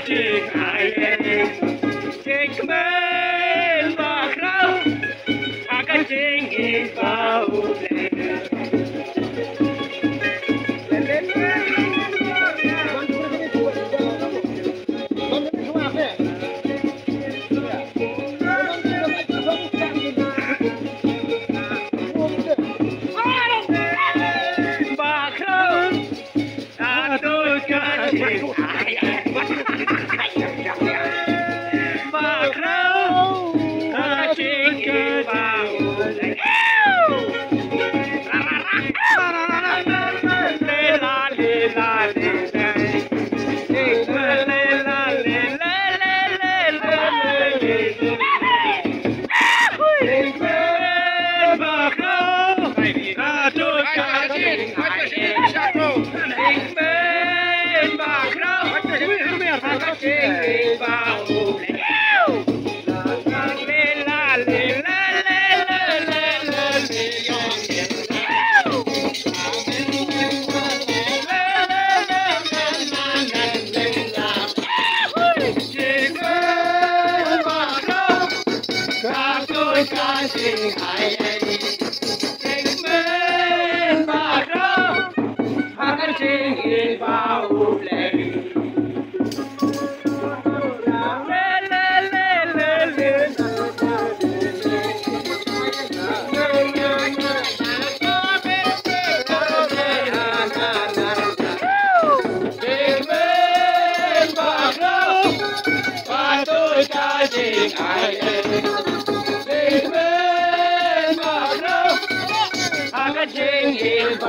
Magic, I am. I 改革开放，拉拉嘞拉，家庭爱的，你别忘了，他个情义宝。